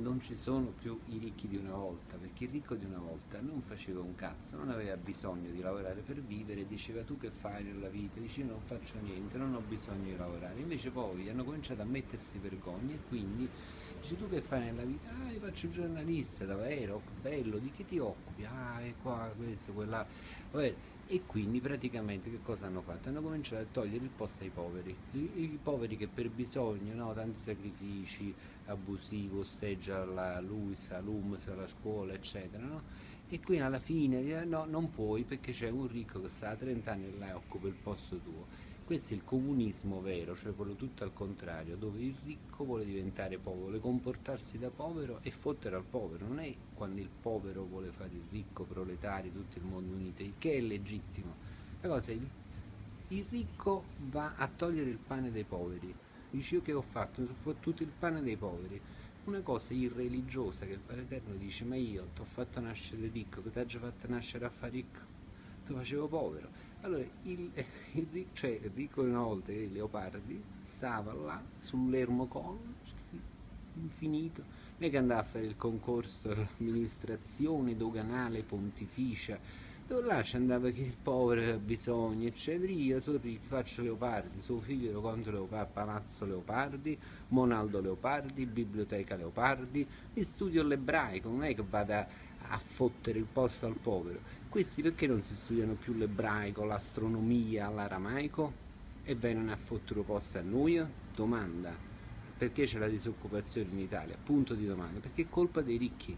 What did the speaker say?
non ci sono più i ricchi di una volta, perché il ricco di una volta non faceva un cazzo, non aveva bisogno di lavorare per vivere, diceva tu che fai nella vita, dici non faccio niente, non ho bisogno di lavorare, invece poi hanno cominciato a mettersi vergogna e quindi dici tu che fai nella vita, ah io faccio giornalista, davvero, bello, di che ti occupi? Ah è qua, questo, quella, e quindi praticamente che cosa hanno fatto? Hanno cominciato a togliere il posto ai poveri, I, i poveri che per bisogno, no, tanti sacrifici, abusivo, osteggia la LUISA, l'UMS, la scuola, eccetera, no? E qui alla fine no, non puoi perché c'è un ricco che sta a 30 anni e là occupa il posto tuo. Questo è il comunismo vero, cioè quello tutto al contrario, dove il ricco vuole diventare povero, vuole comportarsi da povero e fottere al povero. Non è quando il povero vuole fare il ricco, proletari, tutto il mondo unito, il che è legittimo. La cosa è il, il ricco va a togliere il pane dei poveri. Dici io che ho fatto? Ho fottuto il pane dei poveri. Una cosa irreligiosa che il Padre Eterno dice, ma io ti ho fatto nascere ricco, che ti ha già fatto nascere a fare ricco? Ti facevo povero. Allora, il, il, cioè, una volta che Leopardi stava là sull'Ermocon, infinito, non è che andava a fare il concorso all'amministrazione doganale pontificia, dove là ci andava che il povero aveva bisogno, eccetera, io ricco, faccio Leopardi, suo figlio lo conto Leopardi, Palazzo Leopardi, Monaldo Leopardi, Biblioteca Leopardi, e studio l'ebraico, non è che vada a fottere il posto al povero, questi perché non si studiano più l'ebraico, l'astronomia, l'aramaico e vengono a fottere posto a noi? Domanda. Perché c'è la disoccupazione in Italia? Punto di domanda. Perché è colpa dei ricchi.